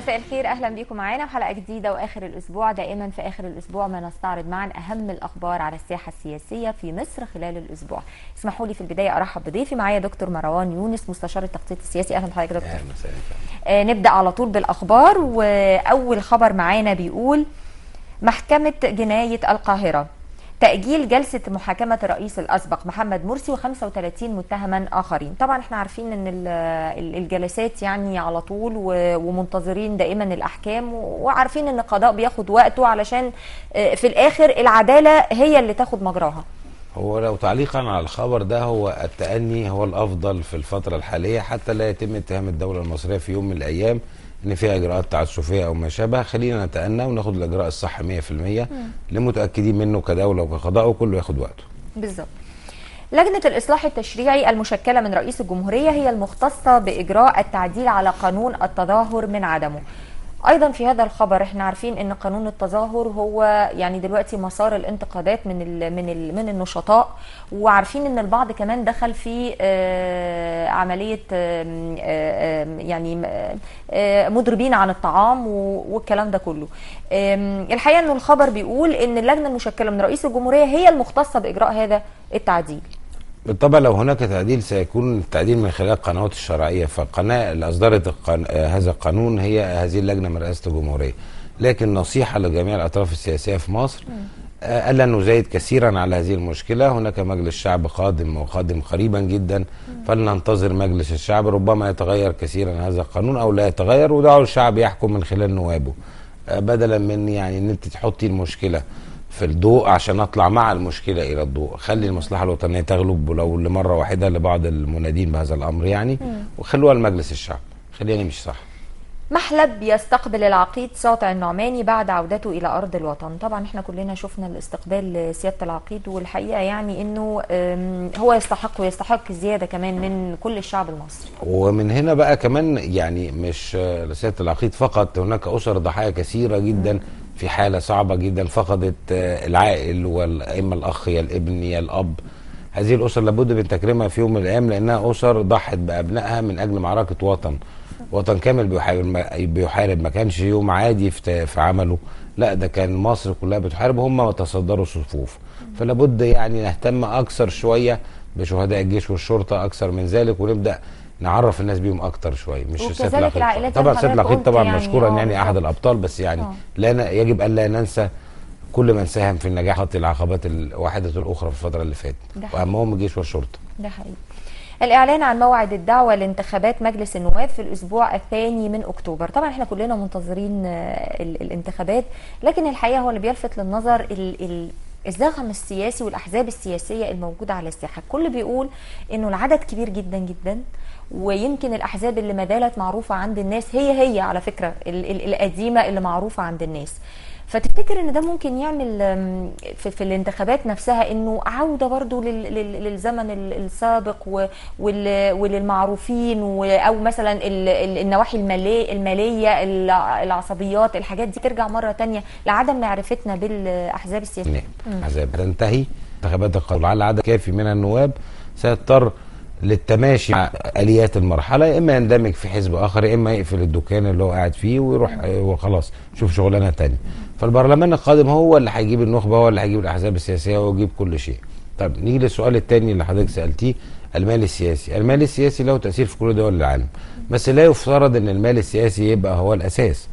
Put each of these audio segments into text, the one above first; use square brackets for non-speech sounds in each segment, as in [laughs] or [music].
مساء الخير أهلا بيكم معانا في حلقة جديدة وآخر الأسبوع. دائما في آخر الأسبوع ما نستعرض معا أهم الأخبار على الساحة السياسية في مصر خلال الأسبوع. اسمحوا لي في البداية أرحب بضيفي معايا دكتور مروان يونس مستشار التخطيط السياسي. أهلا بحضرتك يا دكتور. أهلا وسهلا. آه نبدأ على طول بالأخبار. وأول خبر معانا بيقول محكمة جناية القاهرة. تأجيل جلسة محاكمة الرئيس الأسبق محمد مرسي و35 متهما آخرين. طبعا إحنا عارفين إن ال- ال- الجلسات يعني على طول ومنتظرين دائما الأحكام وعارفين إن القضاء بياخد وقته علشان آه، في الآخر العدالة هي اللي تاخد مجراها. هو لو تعليقا على الخبر ده هو التأني هو الأفضل في الفترة الحالية حتى لا يتم اتهام الدولة المصرية في يوم من الأيام. إن فيها إجراءات تعسفية أو ما شابه خلينا نتأنى وناخد الإجراء الصح 100% لمتأكدين منه كدولة وكقضاء وكله ياخد وقته. بالظبط. لجنة الإصلاح التشريعي المشكلة من رئيس الجمهورية هي المختصة بإجراء التعديل على قانون التظاهر من عدمه. أيضا في هذا الخبر إحنا عارفين إن قانون التظاهر هو يعني دلوقتي مسار الانتقادات من ال من ال من النشطاء وعارفين إن البعض كمان دخل في آه، عملية آه، يعني آه، مضربين عن الطعام والكلام ده كله. الحقيقة إنه الخبر بيقول إن اللجنة المشكلة من رئيس الجمهورية هي المختصة بإجراء هذا التعديل. بالطبع لو هناك تعديل سيكون التعديل من خلال القنوات الشرعية فالقناة اللي اصدرت القن... هذا القانون هي هذه اللجنة من رئاسة الجمهورية. لكن نصيحة لجميع الأطراف السياسية في مصر آه ألا نزايد كثيرا على هذه المشكلة. هناك مجلس شعب قادم وقادم قريبا جدا. فلننتظر مجلس الشعب. ربما يتغير كثيرا هذا القانون أو لا يتغير. ودعوا الشعب يحكم من خلال نوابه. آه بدلا من يعني إن أنت تحطي المشكلة. في الضوء عشان أطلع مع المشكلة إلى الضوء. خلي المصلحة الوطنية تغلب ولو لمرة واحدة لبعض المنادين بهذا الأمر يعني وخلوها لمجلس الشعب. خلينا نمشي صح. محلب يستقبل العقيد ساطع النعماني بعد عودته إلى أرض الوطن. طبعا إحنا كلنا شفنا الاستقبال لسيادة العقيد والحقيقة يعني إنه هو يستحق ويستحق زيادة كمان من كل الشعب المصري. ومن هنا بقى كمان يعني مش لسيادة العقيد فقط هناك أسر ضحايا كثيرة جدا في حالة صعبة جدا فقدت آه، العائل واما الأخ يا الابن يا الأب. هذه الأسر لابد من تكريمها في يوم من الأيام لأنها أسر ضحت بأبنائها من أجل معركة وطن. وطن كامل بيحارب بيحارب ما كانش يوم عادي في عمله. لا ده كان مصر كلها بتحارب هم تصدروا الصفوف فلابد يعني نهتم أكثر شوية بشهداء الجيش والشرطة أكثر من ذلك ونبدأ نعرف الناس بيهم أكتر شوية مش العقيد العائلات طبعا سيد حضرتك طبعا يعني، مشكورا آه، يعني أحد بالظبط. الأبطال بس يعني آه. لا يجب الا ننسى كل من ساهم في النجاح خط العقبات الواحدة الأخرى في الفترة اللي فاتت. وأهمهم الجيش والشرطة ده حقيقي الإعلان عن موعد الدعوة لانتخابات مجلس النواب في الأسبوع الثاني من أكتوبر طبعا إحنا كلنا منتظرين آه، ال- الانتخابات لكن الحقيقة هو اللي بيلفت للنظر ال ال الزخم السياسي والأحزاب السياسية الموجودة على الساحة. الكل بيقول إنه العدد كبير جدا جدا ويمكن الأحزاب اللي ما زالت معروفة عند الناس هي هي على فكرة ال ال القديمة اللي معروفة عند الناس. فتفتكر إن ده ممكن يعمل في, في الانتخابات نفسها إنه عودة برضو لل- لل- للزمن ال- السابق وللمعروفين أو مثلا ال- ال- النواحي المالية المالية الع- العصبيات الحاجات دي ترجع مرة تانية لعدم معرفتنا بالأحزاب السياسية. نعم احزاب تنتهي انتخابات القانون على عدد كافي من النواب سيضطر للتماشي مع آليات المرحلة يا إما يندمج في حزب آخر يا إما يقفل الدكان اللي هو قاعد فيه ويروح آه، وخلاص شوف شغلانة تانية. فالبرلمان القادم هو اللي هيجيب النخبة هو اللي هيجيب الأحزاب السياسية ويجيب كل شيء. طب نيجي للسؤال الثاني اللي حضرتك سألتيه المال السياسي. المال السياسي له تأثير في كل دول العالم بس لا يفترض إن المال السياسي يبقى هو الأساس.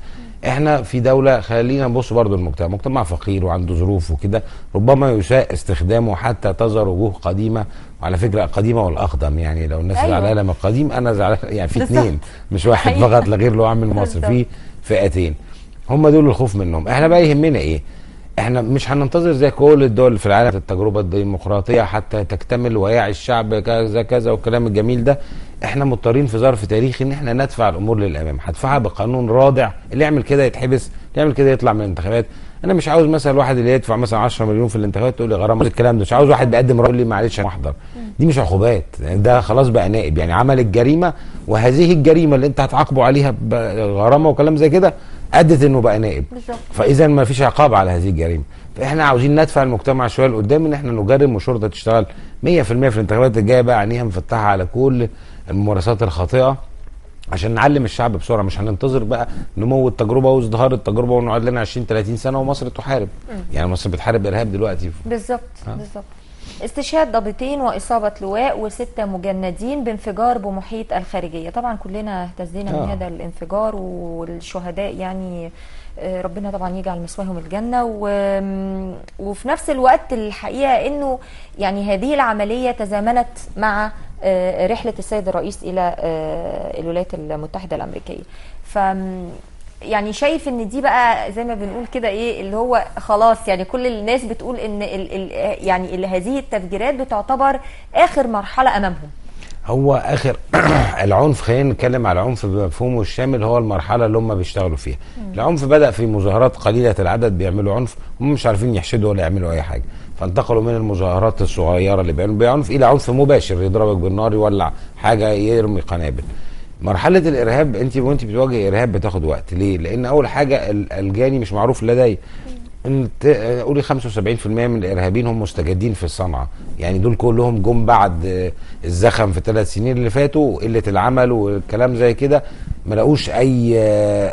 إحنا في دولة خلينا نبص برضو المجتمع مجتمع فقير وعنده ظروف وكده ربما يساء استخدامه حتى تظهر وجوه قديمة وعلى فكرة قديمه والأقدم. يعني لو الناس أيوة. زعلانة من القديم أنا زعلان. يعني في. اثنين مش واحد. فقط لغير لو عامل [laughs] مصر في فئتين. هم دول الخوف منهم. إحنا بقى يهمنا إيه؟ إحنا مش هننتظر زي كل الدول في العالم التجربة الديمقراطية حتى تكتمل ويعي الشعب كذا كذا والكلام الجميل ده. إحنا مضطرين في ظرف تاريخي إن إحنا ندفع الأمور للأمام. هدفعها بقانون رادع. اللي يعمل كده يتحبس اللي يعمل كده يطلع من الانتخابات. أنا مش عاوز مثلا الواحد اللي يدفع مثلا 10 مليون في الانتخابات تقول لي غرامة الكلام ده. مش عاوز واحد بيقدم يقول لي معلش أنا احضر دي مش عقوبات. ده خلاص بقى نائب. يعني عمل الجريمة وهذه الجريمة اللي أنت هتعاقبه عليها بغرامه وكلام زي كده ادت انه بقى نائب. بالظبط. فاذا ما فيش عقاب على هذه الجريمة. فاحنا عاوزين ندفع المجتمع شوية لقدام ان إحنا نجرم والشرطه تشتغل 100% في الانتخابات الجاية بقى عينيها مفتحة على كل الممارسات الخاطئة عشان نعلم الشعب بسرعة مش هننتظر بقى نمو التجربه وازدهار التجربه ونقعد لنا 20 30 سنة ومصر تحارب. يعني مصر بتحارب إرهاب دلوقتي. بالظبط. بالظبط. استشهاد ضابطين وإصابة لواء وستة مجندين بانفجار بمحيط الخارجية. طبعا كلنا اهتزينا من آه. هذا الانفجار والشهداء يعني آه، ربنا طبعا يجعل مثواهم الجنة. و... وفي نفس الوقت الحقيقة إنه يعني هذه العملية تزامنت مع آه، رحلة السيد الرئيس إلى الولايات المتحدة الأمريكية. ف يعني شايف إن دي بقى زي ما بنقول كده إيه اللي هو خلاص يعني كل الناس بتقول إن ال ال يعني اللي هذه التفجيرات بتعتبر آخر مرحلة أمامهم. هو آخر [clears throat] العنف خلينا نتكلم على العنف بمفهومه الشامل هو المرحلة اللي هم بيشتغلوا فيها. العنف بدأ في مظاهرات قليلة العدد بيعملوا عنف هم مش عارفين يحشدوا ولا يعملوا أي حاجة. فانتقلوا من المظاهرات الصغيرة اللي بيعملوا بيها عنف إلى عنف مباشر يضربك بالنار يولع حاجة يرمي قنابل. مرحلة الإرهاب أنت وأنت بتواجه إرهاب بتاخد وقت. ليه؟ لأن أول حاجة ال- الجاني مش معروف لدي انت قولي 75% من الإرهابيين هم مستجدين في الصنعة. يعني دول كلهم جم بعد الزخم في الثلاث سنين اللي فاتوا وقله العمل والكلام زي كده. ما لقوش أي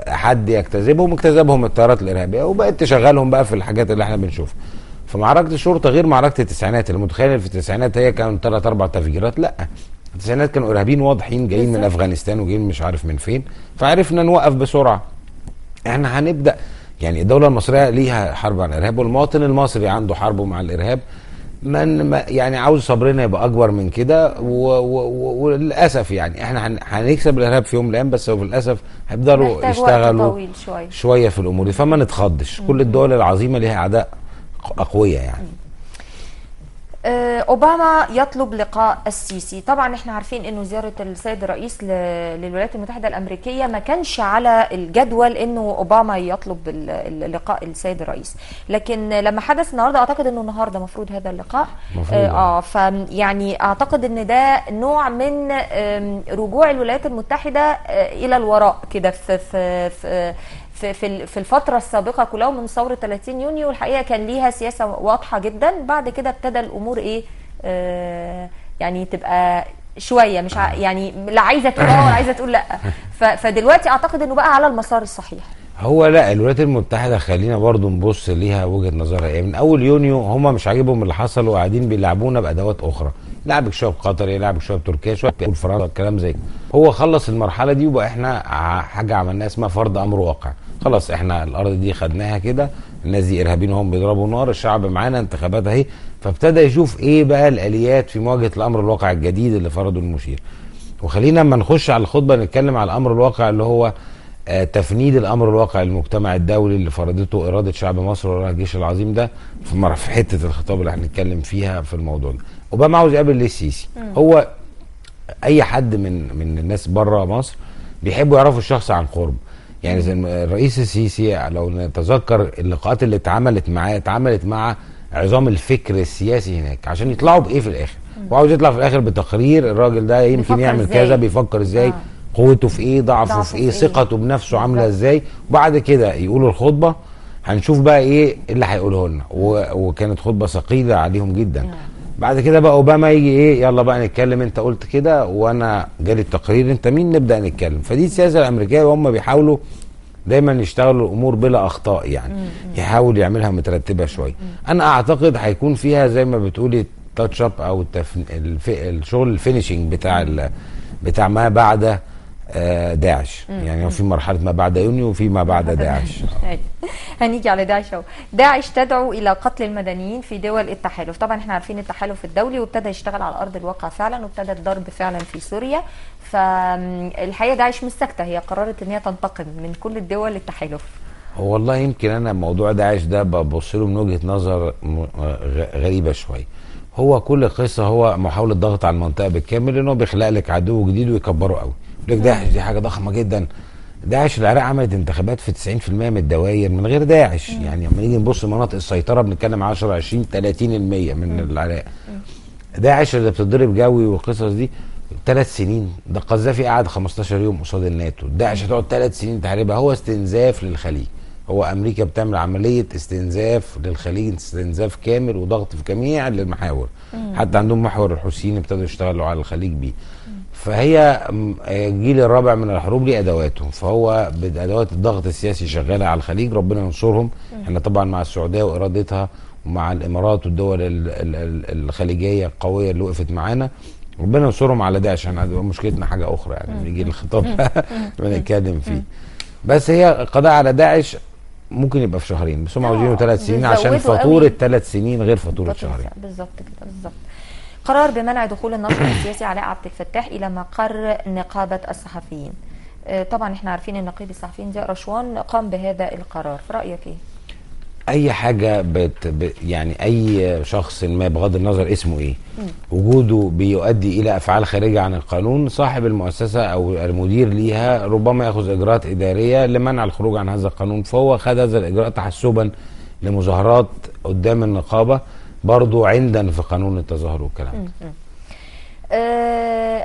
حد يجتذبهم اجتذبهم التيارات الإرهابية. وبقت تشغلهم بقى في الحاجات اللي إحنا بنشوفها. فمعركة الشرطة غير معركة التسعينات. اللي متخيل إن في التسعينات هي كانوا ثلاث أربع تفجيرات؟ لأ. التسعينات كانوا إرهابيين واضحين جايين من. أفغانستان وجايين مش عارف من فين. فعرفنا نوقف بسرعة. إحنا هنبدأ. يعني الدولة المصرية ليها حرب على الإرهاب والمواطن المصري عنده حربه مع الإرهاب. من ما يعني عاوز صبرنا يبقى أكبر من كده وللأسف يعني إحنا هن- هنكسب الإرهاب في يوم من الأيام بس هو للأسف هيفضلوا يشتغلوا طويل شوية شوية في الأمور دي. فما نتخضش. كل الدول العظيمة ليها أعداء أقوياء يعني. آه، أوباما يطلب لقاء السيسي. طبعا إحنا عارفين إنه زيارة السيد الرئيس للولايات المتحدة الأمريكية ما كانش على الجدول إنه أوباما يطلب لقاء السيد الرئيس. لكن لما حدث النهارده أعتقد إنه النهارده مفروض هذا اللقاء. مفروض. آه فيعني أعتقد إن ده نوع من رجوع الولايات المتحدة آه، إلى الوراء كده في في في في في في الفترة السابقة كلها من ثورة 30 يونيو الحقيقة كان ليها سياسة واضحة جدا. بعد كده ابتدى الأمور إيه آه يعني تبقى شوية مش ع... يعني لا عايزة تقول آه ولا عايزة تقول لأ. ف... فدلوقتي أعتقد إنه بقى على المسار الصحيح. هو لا الولايات المتحدة خلينا برضو نبص ليها وجهة نظرها. إيه من أول يونيو هم مش عاجبهم اللي حصل وقاعدين بيلعبونا بأدوات أخرى. يلعبك شوية بقطر يلعبك شوية بتركيا شوية فرنسا الكلام زي هو خلص المرحلة دي وبقى إحنا حاجة عملناها اسمها فرض أمر واقع. خلاص إحنا الأرض دي خدناها كده الناس دي ارهابيين وهم بيضربوا نار الشعب معانا انتخابات اهي. فابتدى يشوف إيه بقى الاليات في مواجهة الامر الواقع الجديد اللي فرضه المشير. وخلينا اما نخش على الخطبة نتكلم على الامر الواقع اللي هو آه، تفنيد الامر الواقع للمجتمع الدولي اللي فرضته إرادة شعب مصر وراء الجيش العظيم ده في في حتة الخطاب اللي هنتكلم فيها في الموضوع ده. أوباما عاوز يقابل ليه السيسي هو أي حد من من الناس بره مصر بيحبوا يعرفوا الشخص عن قرب. يعني زي الرئيس السيسي لو نتذكر اللقاءات اللي اتعملت معاه اتعملت مع عظام الفكر السياسي هناك عشان يطلعوا بإيه في الآخر؟ وعاوز يطلع في الآخر بتقرير الراجل ده يمكن يعمل؟ كذا بيفكر إزاي؟ آه. قوته في إيه؟ ضعفه في إيه؟ إيه؟ ثقته بنفسه عاملة. إزاي؟ وبعد كده يقولوا الخطبة هنشوف بقى إيه اللي هيقوله لنا. و... وكانت خطبة ثقيلة عليهم جدا. بعد كده بقى اوباما يجي إيه يلا بقى نتكلم انت قلت كده وأنا جالي التقرير انت مين؟ نبدأ نتكلم. فدي السياسة الأمريكية وهم بيحاولوا دايما يشتغلوا الأمور بلا أخطاء يعني. يحاول يعملها مترتبة شوية أنا أعتقد هيكون فيها زي ما بتقولي touch up أو. الف... الشغل ال finishing بتاع ال... بتاع ما بعد داعش. يعني في مرحلة ما بعد يونيو وفي ما بعد [laughs] داعش. أيوة. هنيجي على داعش أهو. داعش تدعو إلى قتل المدنيين في دول التحالف. طبعا إحنا عارفين التحالف الدولي وابتدى يشتغل على أرض الواقع فعلا وابتدى الضرب فعلا في سوريا. فالحقيقة داعش مش ساكتة. هي قررت إن هي تنتقم من كل الدول التحالف. والله يمكن أنا موضوع داعش ده ببص له من وجهة نظر غريبة شوية. هو كل قصة هو محاولة ضغط على المنطقة بالكامل لأنه بيخلق لك عدو جديد ويكبره قوي. لك داعش دي حاجة ضخمة جدا. داعش العراق عملت انتخابات في 90% من الدوائر من غير داعش. يعني لما نيجي نبص مناطق السيطرة بنتكلم 10 20 30% من العراق. داعش اللي بتضرب جوي والقصص دي ثلاث سنين. ده القذافي قعد 15 يوم قصاد الناتو. داعش هتقعد ثلاث سنين تحاربها. هو استنزاف للخليج. هو أمريكا بتعمل عملية استنزاف للخليج استنزاف كامل وضغط في جميع المحاور. حتى عندهم محور الحوثيين ابتدوا يشتغلوا على الخليج بيه. فهي الجيل الرابع من الحروب ليه ادواته فهو بادوات الضغط السياسي شغالة على الخليج ربنا ينصرهم. إحنا طبعا مع السعودية وإرادتها ومع الإمارات والدول ال- ال- ال- الخليجية القوية اللي وقفت معانا. ربنا ينصرهم على داعش إحنا هتبقى مشكلتنا حاجة أخرى يعني نيجي الخطاب [laughs] بنتكلم فيه. بس هي القضاء على داعش ممكن يبقى في شهرين بس هم آه، عاوزينه ثلاث سنين عشان فاتورة. ثلاث سنين غير فاتورة شهرين. بالظبط كده بالظبط. قرار بمنع دخول الناصر السياسي علاء عبد الفتاح إلى مقر نقابة الصحفيين. آه، طبعا إحنا عارفين إن نقيب الصحفيين ضياء رشوان قام بهذا القرار. في رأيك إيه؟ أي حاجة بت ب يعني أي شخص ما بغض النظر اسمه إيه. وجوده بيؤدي إلى أفعال خارجة عن القانون صاحب المؤسسة أو المدير ليها ربما يأخذ إجراءات إدارية لمنع الخروج عن هذا القانون فهو خد هذا الإجراء تحسبا لمظاهرات قدام النقابة. برضو عندنا في قانون التظاهر والكلام ده.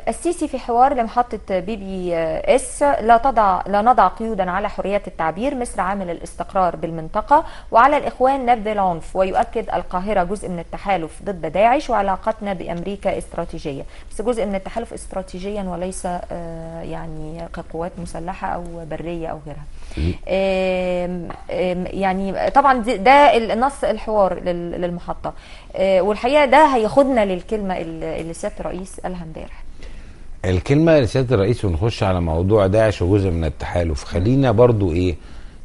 السيسي في حوار لمحطة بي بي إس لا تضع لا نضع قيودا على حريات التعبير مصر عامل الاستقرار بالمنطقة وعلى الإخوان نبذ العنف ويؤكد القاهرة جزء من التحالف ضد داعش وعلاقتنا بأمريكا استراتيجية. بس جزء من التحالف استراتيجيا وليس آه، يعني كقوات مسلحة أو برية أو غيرها. يعني طبعا ده النص الحوار لل- للمحطة. آه، والحقيقة ده هياخدنا للكلمة اللي سيادة الرئيس قالها امبارح. الكلمة لسياده الرئيس ونخش على موضوع داعش وجزء من التحالف. خلينا برضو إيه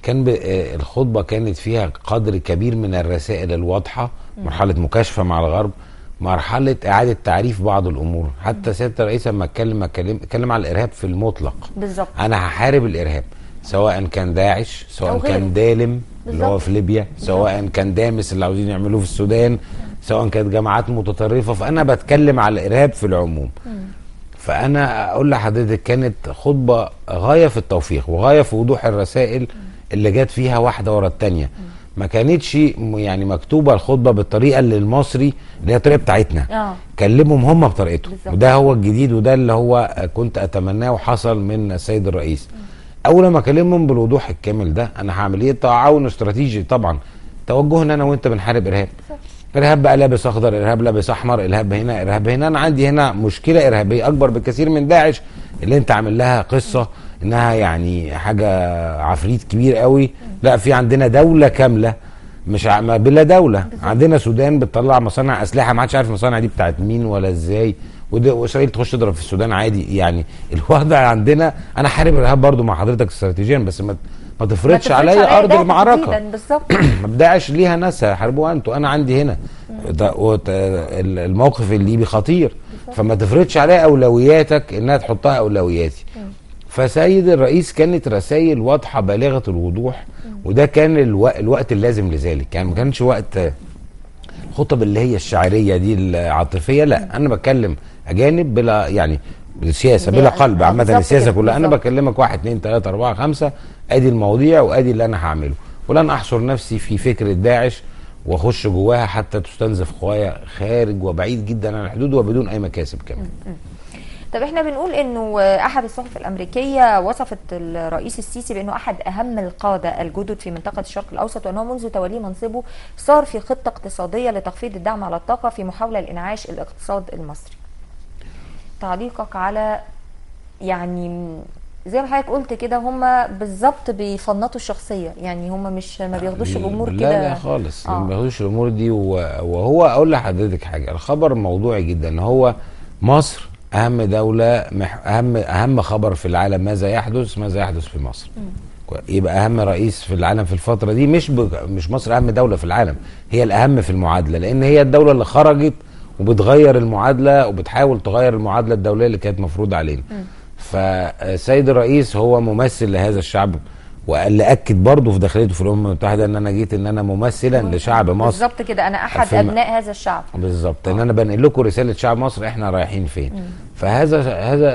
كان ب... آه، الخطبة كانت فيها قدر كبير من الرسائل الواضحة مرحلة مكاشفة مع الغرب مرحلة إعادة تعريف بعض الأمور. حتى سيادة الرئيس لما اتكلم اتكلم على الإرهاب في المطلق. بالظبط. أنا هحارب الإرهاب سواء كان داعش سواء. كان دالم اللي هو. في ليبيا سواء كان دامس اللي عاوزين يعملوه في السودان. سواء كانت جماعات متطرفة فأنا بتكلم على الإرهاب في العموم. فأنا أقول لحضرتك كانت خطبة غاية في التوفيق وغاية في وضوح الرسائل اللي جت فيها واحدة ورا الثانية ما كانتش م- يعني مكتوبة الخطبة بالطريقة اللي المصري اللي هي الطريقة بتاعتنا. آه. كلمهم هم بطريقتهم. وده هو الجديد وده اللي هو كنت أتمناه وحصل من السيد الرئيس. أول ما اكلمهم بالوضوح الكامل ده أنا هعمل إيه؟ تعاون استراتيجي طبعا. توجهنا أنا وأنت بنحارب إرهاب. إرهاب بقى لابس أخضر إرهاب لابس أحمر إرهاب هنا إرهاب هنا. أنا عندي هنا مشكلة إرهابية أكبر بكثير من داعش اللي أنت عامل لها قصة إنها يعني حاجة عفريت كبير قوي. لا في عندنا دولة كاملة مش ما بلا دولة. عندنا سودان بتطلع مصانع أسلحة ما حدش عارف المصانع دي بتاعت مين ولا إزاي. وإسرائيل تخش تضرب في السودان عادي. يعني الوضع عندنا أنا حارب الارهاب برضو مع حضرتك استراتيجيا بس ما ما تفرضش عليا أرض المعركة. بالظبط. [clears throat] داعش ليها ناس حاربوها أنتوا أنا عندي هنا. ده الموقف الليبي خطير. فما تفرضش عليا أولوياتك إنها تحطها أولوياتي. فسيد الرئيس كانت رسائل واضحة بالغة الوضوح وده كان ألو... الوقت اللازم لذلك. يعني ما كانش وقت الخطب اللي هي الشعريه دي العاطفية لا. أنا بتكلم أجانب بلا يعني السياسة بلا قلب عامة السياسة كلها أنا. بكلمك واحد اتنين تلاتة أربعة خمسة أدي المواضيع وأدي اللي أنا هعمله ولن أحصر نفسي في فكره داعش وأخش جواها حتى تستنزف قوايا خارج وبعيد جدا عن الحدود وبدون أي مكاسب كمان طب إحنا بنقول إنه أحد الصحف الأمريكية وصفت الرئيس السيسي بأنه أحد أهم القادة الجدد في منطقة الشرق الأوسط وأنه منذ توليه منصبه صار في خطة اقتصادية لتخفيض الدعم على الطاقة في محاولة لانعاش الاقتصاد المصري. تعليقك على يعني زي ما حضرتك قلت كده هم بالظبط بيفنطوا الشخصية. يعني هم مش ما بياخدوش الأمور لا كده. لا خالص. آه. ما بياخدوش الأمور دي وهو أقول لحضرتك حاجة الخبر موضوعي جدا. هو مصر أهم دولة مح أهم أهم خبر في العالم. ماذا يحدث؟ ماذا يحدث في مصر؟ كوي- يبقى أهم رئيس في العالم في الفترة دي. مش. مش مصر أهم دولة في العالم. هي الأهم في المعادلة لأن هي الدولة اللي خرجت وبتغير المعادلة وبتحاول تغير المعادلة الدولية اللي كانت مفروض علينا. فالسيد الرئيس هو ممثل لهذا الشعب واللي اكد برضه في داخليته في الأمم المتحدة إن أنا جيت إن أنا ممثلا لشعب مصر. بالظبط كده. أنا أحد أبناء هذا الشعب. بالظبط. إن أنا بنقل لكم رسالة شعب مصر إحنا رايحين فين. فهذا هذا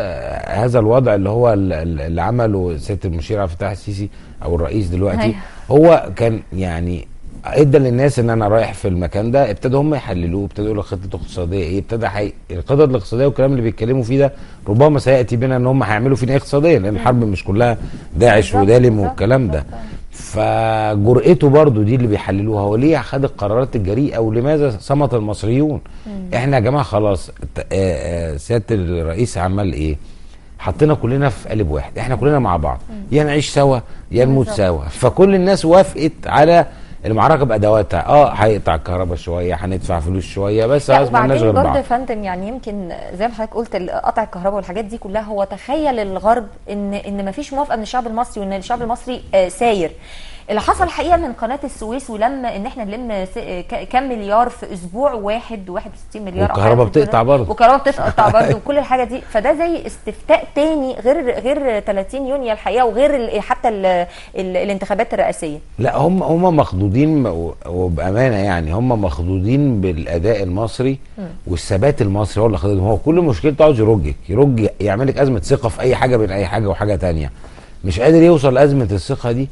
هذا الوضع اللي هو ال- ال- اللي عمله سياده المشير عبد الفتاح السيسي أو الرئيس دلوقتي أيوة. هو كان يعني ادى للناس إن أنا رايح في المكان ده ابتدوا هم يحللوه ابتدوا يقولوا خطته الاقتصاديه إيه ابتدى حي... الخطط الاقتصادية والكلام اللي بيتكلموا فيه ده ربما سيأتي بنا إن هم هيعملوا فينا اقتصاديا لأن الحرب مش كلها داعش ودالم والكلام ده. فجرأته برضو دي اللي بيحللوها هو ليه خد القرارات الجريئة ولماذا صمت المصريون؟ إحنا يا جماعة خلاص آه، آه، سيادة الرئيس عمل إيه؟ حطينا كلنا في قالب واحد إحنا كلنا مع بعض يا نعيش سوا يا نموت. سوا. فكل الناس وافقت على المعركة بأدواتها. آه هيقطع الكهرباء شوية هندفع فلوس شوية بس لا خلاص مالناش وبعدين غير برضه بعض. فندم يعني يمكن زي ما حضرتك قلت قطع الكهرباء والحاجات دي كلها هو تخيل الغرب ان إن ما فيش موافقة من الشعب المصري وإن الشعب المصري آه، ساير. اللي حصل الحقيقة من قناة السويس ولما إن إحنا نلم كام مليار في أسبوع واحد 61 مليار والكهرباء. بتقطع برضه. والكهرباء بتقطع [laughs] برضه وكل الحاجة دي. فده زي استفتاء تاني غير غير 30 يونيو الحقيقة وغير حتى ال ال الانتخابات الرئاسية. لا هم هم مخضوضين وبأمانة يعني هم مخضوضين بالأداء المصري والثبات المصري هو اللي خضوضهم هو كل مشكلته عاوز يرجك. يرج يعمل لك أزمة ثقة في أي حاجة بين أي حاجة وحاجة تانية. مش قادر يوصل لأزمة الثقة دي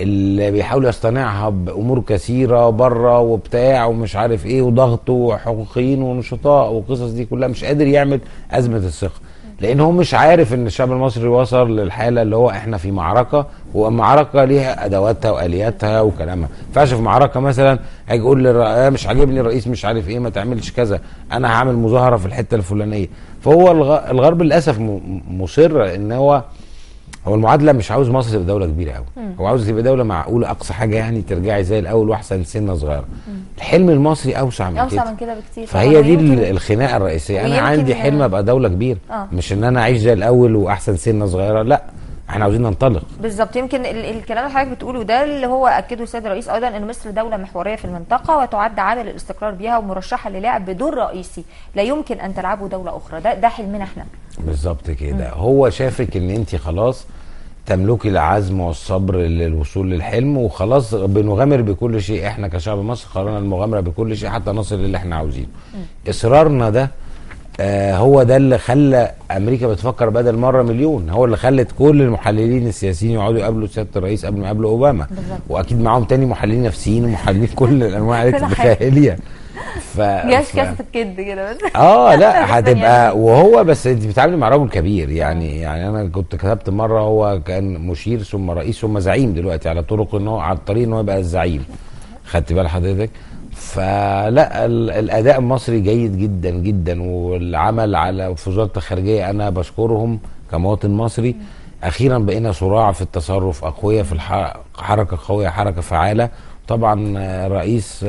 اللي بيحاول يصطنعها بأمور كثيرة بره وبتاع ومش عارف إيه وضغط وحقوقيين ونشطاء والقصص دي كلها مش قادر يعمل أزمة الثقة. لأن هو مش عارف إن الشعب المصري وصل للحالة اللي هو إحنا في معركة والمعركة ليها أدواتها وآلياتها وكلامها. ما ينفعش في معركة مثلا يقول للر- آه مش عاجبني الرئيس مش عارف إيه ما تعملش كذا. أنا هعمل مظاهرة في الحتة الفلانية. فهو الغ- الغرب للأسف مصر إن هو هو المعادلة مش عاوز مصر تبقى دولة كبيرة قوي هو عاوز تبقى دولة معقولة أقصى حاجة يعني ترجعي زي الأول وأحسن سنة صغيرة. الحلم المصري أوسع من أوسع كده. من كده بكتير. فهي دي الخناقة الرئيسية. أنا عندي حلم أبقى دولة كبيرة. آه. مش إن أنا أعيش زي الأول وأحسن سنة صغيرة لأ. إحنا عاوزين ننطلق. بالظبط. يمكن ال- الكلام اللي حضرتك بتقوله ده اللي هو اكده السيد الرئيس أيضا إن مصر دولة محورية في المنطقة وتعد عامل الاستقرار بها ومرشحة للعب بدور رئيسي لا يمكن أن تلعبه دولة أخرى. ده ده حلمنا إحنا. بالظبط كده. هو شافك إن أنت خلاص تملكي العزم والصبر للوصول للحلم وخلاص بنغامر بكل شيء. إحنا كشعب مصر قررنا المغامرة بكل شيء حتى نصل للي إحنا عاوزينه. إصرارنا ده آه هو ده اللي خلى أمريكا بتفكر بدل مرة مليون. هو اللي خلت كل المحللين السياسيين يقعدوا يقابلوا سياده الرئيس قبل ما يقابلوا أوباما. بالظبط. وأكيد معاهم تاني محللين نفسيين ومحللين [laughs] كل الأنواع. تتخيليها. ف... جاش ف- كاسه الكد كده بس. آه لا [laughs] يعني. هتبقى وهو بس انت بتتعاملي مع رجل كبير. يعني يعني أنا كنت كتبت مرة هو كان مشير ثم رئيس ثم زعيم دلوقتي على طرق ان هو على الطريق إن هو يبقى الزعيم. خدت بال حضرتك؟ فلا ال- الأداء المصري جيد جدا جدا والعمل على في وزاره الخارجيه أنا بشكرهم كمواطن مصري. أخيرا بقينا صراع في التصرف أقوياء في حركة قوية حركة فعالة. طبعا رئيس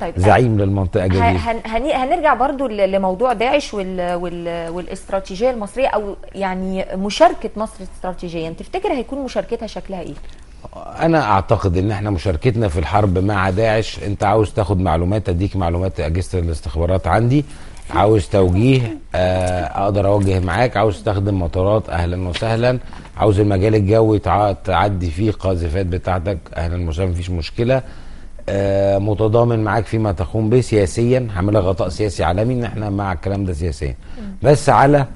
طيب زعيم للمنطقة جديد. هن هن هنرجع برضو لموضوع داعش وال وال والاستراتيجية المصرية أو يعني مشاركة مصر استراتيجيا. تفتكر هيكون مشاركتها شكلها إيه؟ أنا أعتقد إن إحنا مشاركتنا في الحرب مع داعش أنت عاوز تاخد معلومات أديك معلومات أجهزة الاستخبارات عندي. عاوز توجيه آه، أقدر أوجه معاك. عاوز تستخدم مطارات أهلا وسهلا. عاوز المجال الجوي تع- تعدي فيه القاذفات بتاعتك أهلا وسهلا مفيش مشكلة. آه، متضامن معاك فيما تقوم به سياسيا. هعملها غطاء سياسي عالمي إن إحنا مع الكلام ده سياسيا. بس على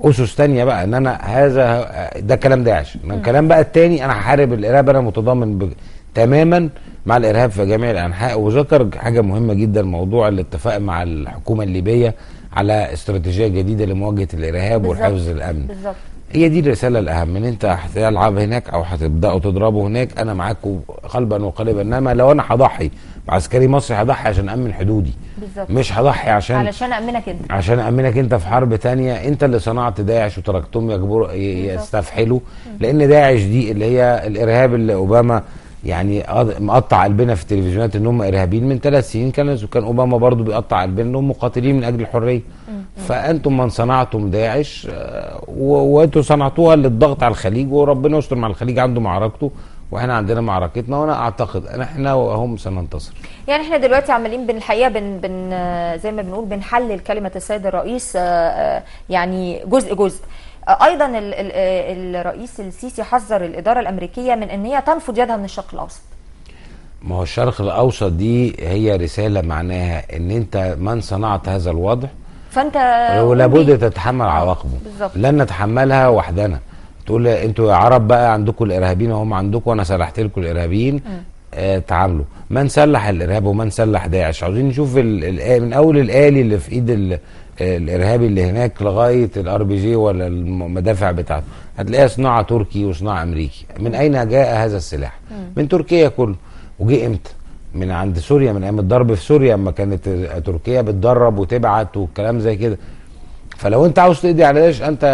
أسس تانية بقى إن أنا هذا ده كلام داعش إنما الكلام بقى التاني أنا هحارب الإرهاب أنا متضامن ب... تماما مع الإرهاب في جميع الأنحاء. وذكر حاجة مهمة جدا موضوع الاتفاق مع الحكومة الليبية على استراتيجية جديدة لمواجهة الإرهاب بالظبط. والحفظ الأمن. بالظبط. هي دي الرسالة الأهم إن أنت هتلعب هناك أو هتبدأوا تضربوا هناك أنا معاكم قلبا وقالبا إنما لو أنا هضحي بعسكري مصري هضحي عشان أمن حدودي بالظبط. مش هضحي عشان علشان امنك أنت. عشان امنك أنت في حرب تانية أنت اللي صنعت داعش وتركتهم يجبروا. يستفحلوا لأن داعش دي اللي هي الإرهاب اللي أوباما يعني مقطع قلبنا في التلفزيونات إن هم إرهابيين من ثلاث سنين. كان كان أوباما برضو بيقطع قلبنا انهم مقاتلين من أجل الحرية. فأنتم من صنعتم داعش آه، وأنتم صنعتوها للضغط على الخليج وربنا يستر مع الخليج. عنده معركته وإحنا عندنا معركتنا وأنا أعتقد إن إحنا وهم سننتصر. يعني إحنا دلوقتي عمالين بن الحقيقة بن بن آه، زي ما بنقول بنحلل كلمة السيد الرئيس آه، يعني جزء جزء. أيضا ال- ال- آه، الرئيس السيسي حذر الإدارة الأمريكية من إن هي تنفض يدها من الشرق الأوسط. ما هو الشرق الأوسط دي هي رسالة معناها إن أنت من صنعت هذا الوضع فأنت ولابد تتحمل عواقبه. بالظبط. لن نتحملها وحدنا. تقول أنتوا يا عرب بقى عندكم الإرهابيين وهم عندكم وأنا سلحت لكم الإرهابيين. آه تعالوا من سلح الإرهاب ومن سلح داعش؟ عاوزين نشوف ال- ال- من أول الآلي اللي في إيد الارهابي اللي هناك لغاية الار بي جي ولا المدافع بتاعته. هتلاقيها صناعة تركي وصناعة أمريكي. من أين جاء هذا السلاح؟ من تركيا كله. وجه إمتى؟ من عند سوريا من أيام الضرب في سوريا أما كانت تركيا بتدرب وتبعت والكلام زي كده. فلو أنت عاوز تقضي على داعش أنت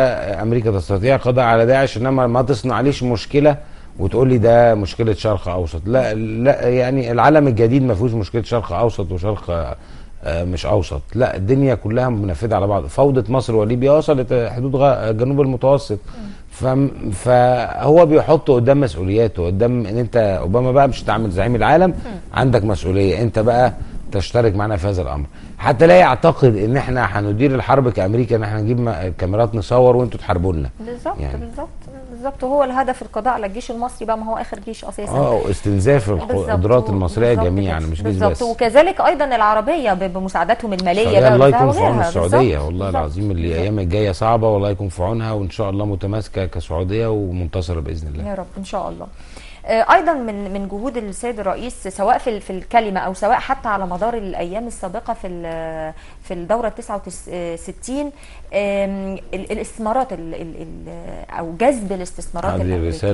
أمريكا تستطيع القضاء على داعش إنما ما تصنعليش مشكلة وتقول لي ده مشكلة شرق أوسط. لا لا يعني العالم الجديد ما فيهوش مشكلة شرق أوسط وشرق مش أوسط. لا الدنيا كلها منفذة على بعض. فوضى مصر وليبيا وصلت حدود جنوب المتوسط. فهو بيحط قدام مسؤولياته قدام إن أنت أوباما بقى مش هتعمل زعيم العالم عندك مسؤولية. أنت بقى تشترك معنا في هذا الأمر. حتى لا يعتقد إن إحنا هندير الحرب كأمريكا إن إحنا نجيب كاميرات نصور وإنتوا تحاربوا لنا بالظبط يعني. بالظبط بالظبط وهو الهدف القضاء على الجيش المصري بقى ما هو آخر جيش أساسا آه استنزاف. القدرات المصرية جميعا كده. مش جيش بالظبط بس وكذلك أيضا العربية بمساعداتهم المالية بقى الله يكون في عون. السعودية بالظبط. والله بالظبط. العظيم اللي بالظبط. أيام الجاية صعبة والله يكون في عونها وإن شاء الله متماسكة كسعودية ومنتصرة بإذن الله يا رب إن شاء الله أيضا من من جهود السيد الرئيس سواء في في الكلمة أو سواء حتى على مدار الأيام السابقة في في الدورة 69 آم، ال- الاستثمارات ال- ال- ال- أو جذب الاستثمارات هذه لمصر.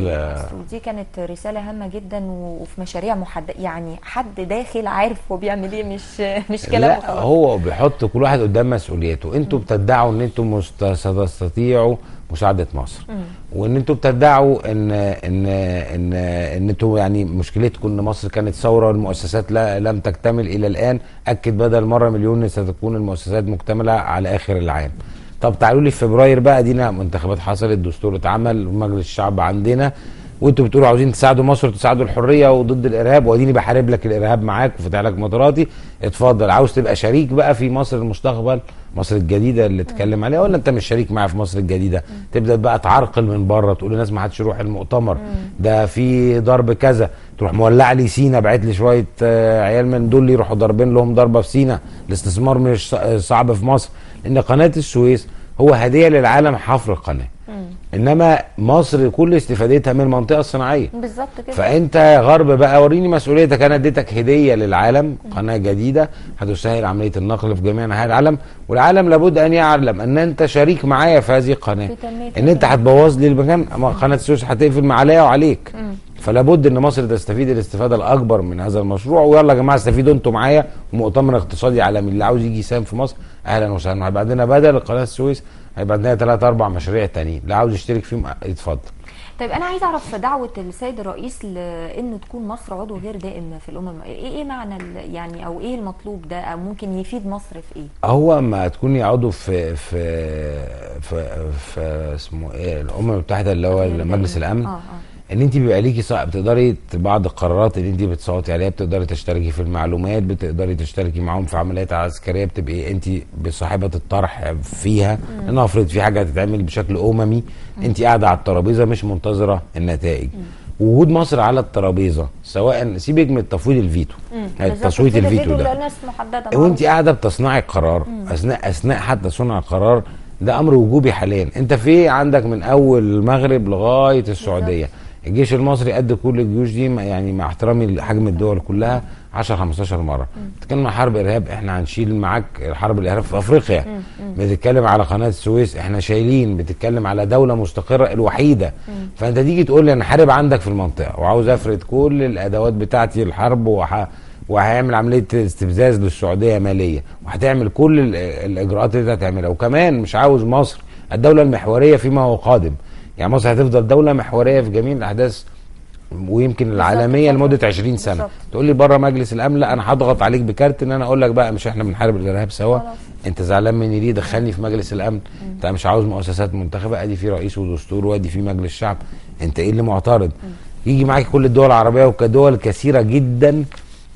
ودي كانت رسالة هامة جدا وفي مشاريع محدده يعني حد داخل عارف هو بيعمل إيه مش [laughs] مش كلام لا وخلاص. هو بيحط كل واحد قدام مسؤوليته أنتوا بتدعوا ان أنتوا ستستطيعوا مساعدة مصر. وان أنتوا بتدعوا ان ان ان ان أنتوا يعني مشكلتكم ان مصر كانت ثورة والمؤسسات لا لم تكتمل إلى الآن. أكد بدل مرة مليون ان المؤسسات مكتملة على آخر العام. طب تعالوا لي في فبراير بقى دينا انتخابات حصلت دستور اتعمل ومجلس الشعب عندنا وانتوا بتقولوا عاوزين تساعدوا مصر وتساعدوا الحرية وضد الإرهاب واديني بحارب لك الإرهاب معاك وفاتح لك مطاراتي اتفضل. عاوز تبقى شريك بقى في مصر المستقبل مصر الجديدة اللي اتكلم عليها ولا انت مش شريك معايا في مصر الجديدة؟ تبدأ بقى تعرقل من بره تقول للناس ما حدش يروح المؤتمر ده في ضرب كذا. تروح مولع لي سينا بعت لي شوية آه، عيال من دول يروحوا ضاربين لهم ضربة في سينا. الاستثمار مش ص- صعب في مصر لأن قناة السويس هو هدية للعالم حفر القناة. إنما مصر كل استفادتها من المنطقة الصناعية. بالظبط كده. فأنت يا غرب بقى وريني مسؤوليتك. أنا اديتك هدية للعالم قناة جديدة هتسهل عملية النقل في جميع أنحاء العالم والعالم لابد أن يعلم أن أنت شريك معايا في هذه القناة. إن أنت هتبوظ لي المكان قناة السويس هتقفل عليا وعليك. فلا بد إن مصر تستفيد الاستفادة الأكبر من هذا المشروع. ويلا يا جماعة استفيدوا أنتوا معايا ومؤتمر اقتصادي عالمي اللي عاوز يجي يساهم في مصر. أهلا وسهلا. هيبقى عندنا بدل قناة السويس هيبقى عندنا ثلاث أربع مشاريع تانيين. اللي عاوز يشترك فيهم يتفضل طيب أنا عايز أعرف دعوة السيد الرئيس لإن تكون مصر عضو غير دائم في الأمم. إيه إيه معنى يعني أو إيه المطلوب ده؟ أو ممكن يفيد مصر في إيه؟ هو ما تكوني عضو في في في, في اسمه إيه الأمم المتحدة اللي هو مجلس. الأمن؟ آه آه. ان انت بيبقى ليكي صع- بتقدري بعض القرارات اللي انت بتصوتي عليها بتقدري تشتركي في المعلومات بتقدري تشتركي معاهم في عمليات عسكرية بتبقي انت بصاحبة الطرح فيها. أنا افرض في حاجة هتتعمل بشكل أممي انت قاعدة على الترابيزة مش منتظرة النتائج. وجود مصر على الترابيزة سواء سيبك من تفويض الفيتو. بالظبط تصويت الفيتو ده. وانت قاعدة بتصنعي القرار أثناء أثناء حتى صنع القرار ده أمر وجوبي حاليا. أنت في عندك من أول المغرب لغاية السعودية. الجيش المصري قد كل الجيوش دي يعني مع احترامي لحجم الدول كلها 10 15 مرة. بتتكلم عن حرب إرهاب إحنا هنشيل معاك حرب الإرهاب في أفريقيا. بتتكلم على قناة السويس إحنا شايلين. بتتكلم على دولة مستقرة الوحيدة. فأنت تيجي تقول لي أنا حارب عندك في المنطقة وعاوز أفرد كل الأدوات بتاعتي الحرب وح... وهيعمل عملية استفزاز للسعودية مالية وهتعمل كل ال- الإجراءات اللي هتعملها. وكمان مش عاوز مصر الدولة المحورية فيما هو قادم. يعني مصر هتفضل دولة محورية في جميع الأحداث ويمكن العالمية. لمدة 20 سنة. بالظبط. تقول لي بره مجلس الأمن لا أنا هضغط عليك بكارت إن أنا أقول لك بقى مش إحنا بنحارب الإرهاب سوا. خلاص. أنت زعلان مني ليه؟ دخلني في مجلس الأمن. أنت مش عاوز مؤسسات منتخبة؟ أدي في رئيس ودستور وأدي في مجلس شعب. أنت إيه اللي معترض؟ يجي معاك كل الدول العربية وكدول كثيرة جدا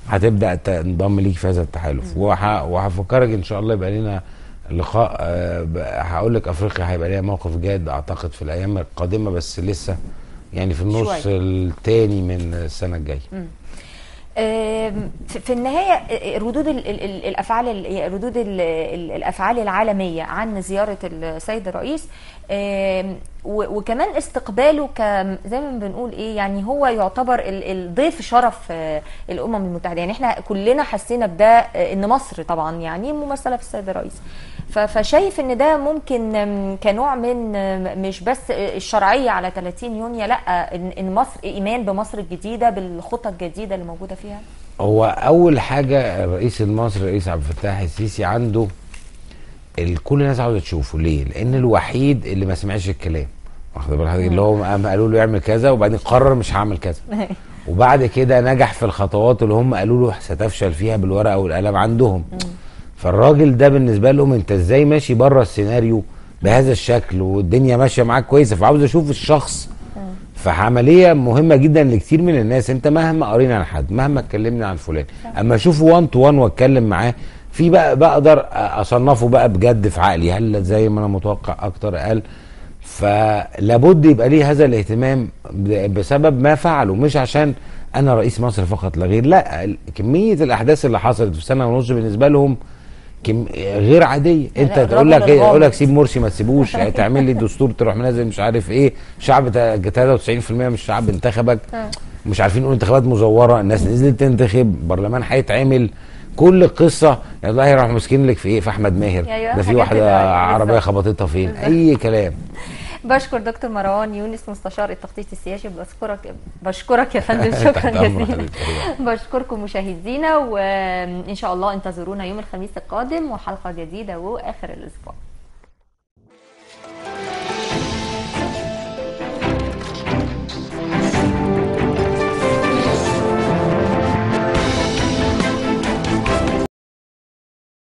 هتبدأ تنضم ليك في هذا التحالف. وه- وهفكرك إن شاء الله يبقى لنا لقاء آه، هقول لك أفريقيا هيبقى ليها موقف جاد أعتقد في الأيام القادمة بس لسه يعني في النص. الثاني من السنة الجاية في النهاية آه، ردود ال- ال- ال- الأفعال ال- ردود ال- ال- الأفعال العالمية عن زيارة السيد الرئيس وكمان استقباله ك زي ما بنقول إيه يعني هو يعتبر ال- الضيف شرف آه، الأمم المتحدة. يعني إحنا كلنا حسينا بده آه، إن مصر طبعا يعني ممثلة في السيد الرئيس. فشايف إن ده ممكن كنوع من مش بس آه، الشرعية على 30 يونيو لأ ان مصر إيمان بمصر الجديدة بالخطط الجديدة اللي موجودة فيها. هو أول حاجة الرئيس المصري الرئيس عبد الفتاح السيسي عنده الكل الناس عاوزة تشوفه. ليه؟ لأن الوحيد اللي ما سمعش الكلام. واخد بالك؟ اللي هو قالوا له يعمل كذا وبعدين قرر مش هعمل كذا. [laughs] وبعد كده نجح في الخطوات اللي هم قالوا له ستفشل فيها بالورقة والقلم عندهم. فالراجل ده بالنسبة لهم انت إزاي ماشي بره السيناريو بهذا الشكل والدنيا ماشية معاك كويسة فعاوز أشوف الشخص. فعملية مهمة جدا لكتير من الناس. انت مهما قرينا عن حد مهما اتكلمنا عن فلان اما اشوفه 1 تو 1 واتكلم معاه في بقى بقدر أصنفه بقى بجد في عقلي. هل زي ما أنا متوقع أكتر؟ أقل فلابد يبقى ليه هذا الاهتمام بسبب ما فعله. مش عشان أنا رئيس مصر فقط لا غير لا كمية الأحداث اللي حصلت في سنة ونص بالنسبة لهم كم غير عادية. أنت لا، تقول لك إيه؟ الغامض. لك سيب مرسي ما تسيبوش. [laughs] تعمل لي دستور تروح منزل مش عارف إيه. شعب تا- 93% من الشعب انتخبك. مش عارفين نقول انتخابات مزورة. الناس نزلت تنتخب. برلمان هيتعمل. كل القصة يا الله يروح ماسكين لك في إيه؟ في أحمد ماهر. ده في واحدة عربية. خبطتها فين؟ أي كلام. بشكر دكتور مروان يونس مستشار التخطيط السياسي بشكرك بشكرك يا فندم. [laughs] شكرا جزيلا. بشكركم مشاهدينا وإن شاء الله انتظرونا يوم الخميس القادم وحلقة جديدة وآخر الأسبوع.